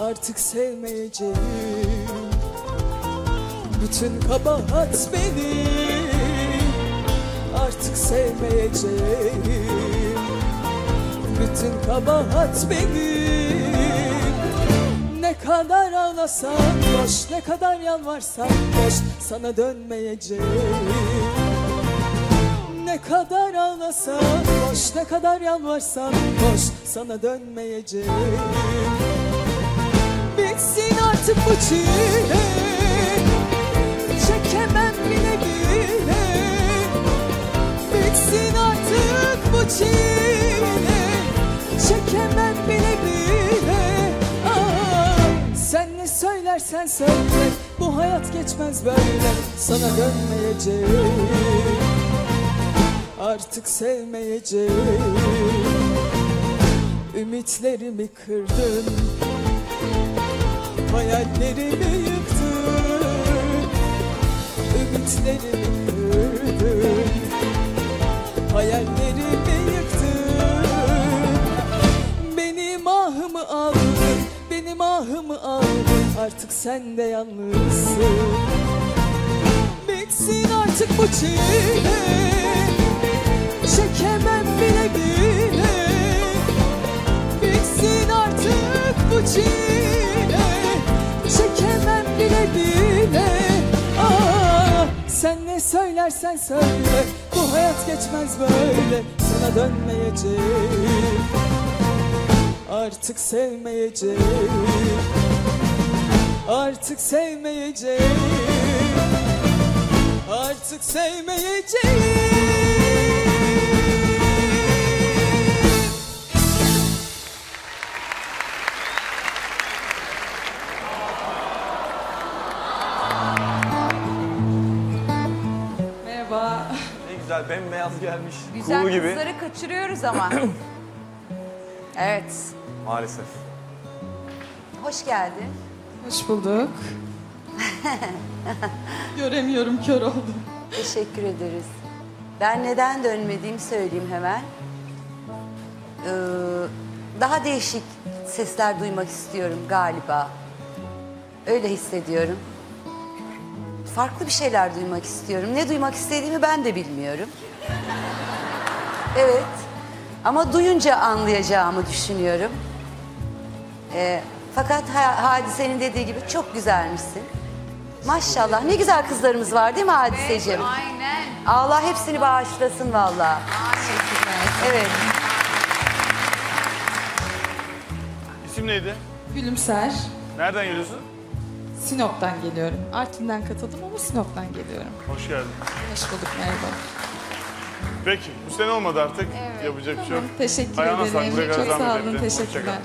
Artık sevmeyeceğim. Bütün kabahat benim Artık sevmeyeceğim. Bütün kabahat benim Ne kadar ağlasam boş Ne kadar yalvarsam boş Sana dönmeyeceğim. Ne kadar ağlasam boş Ne kadar yalvarsam boş Sana dönmeyeceğim artık bu çile Çekemem bile bile. Bitsin artık bu çile Çekemem bile bile. Aa, Sen ne söylersen söyle Bu hayat geçmez böyle. Sana dönmeyeceğim Artık sevmeyeceğim. Ümitlerimi kırdın Hayallerimi yıktın Ümitlerimi kırdın Hayallerimi yıktın Benim ahımı aldın Benim ahımı aldın Artık sen de yalnızsın. Bitsin artık bu çile. Çekemem bile bile. Bitsin artık bu çile söylersen söyle Bu hayat geçmez böyle. Sana dönmeyeceğim Artık sevmeyeceğim Artık sevmeyeceğim Artık sevmeyeceğim güzel bembeyaz gelmiş. Güzel Kuğu gibi. kızları kaçırıyoruz ama. evet. Maalesef. Hoş geldin. Hoş bulduk. Göremiyorum kör oldum. Teşekkür ederiz. Ben neden dönmediğimi söyleyeyim hemen. Ee, daha değişik sesler duymak istiyorum galiba. Öyle hissediyorum. Farklı bir şeyler duymak istiyorum. Ne duymak istediğimi ben de bilmiyorum. Evet. Ama duyunca anlayacağımı düşünüyorum. Ee, fakat ha- Hadise'nin dediği gibi çok güzelmişsin. Maşallah ne güzel kızlarımız var değil mi Hadiseciğim? Aynen. Allah hepsini bağışlasın valla. Evet. İsim neydi? Gülümser. Nereden geliyorsun? Sinop'tan geliyorum. Artvin'den katıldım ama Sinop'tan geliyorum. Hoş geldin. Hoş bulduk merhaba. Peki bu sene olmadı artık. Yapacak bir şey yok. Teşekkür Ayağına ederim. sağlık, buraya kadar Çok zahmet sağ olun. ettin. Hoşça kal. Teşekkürler.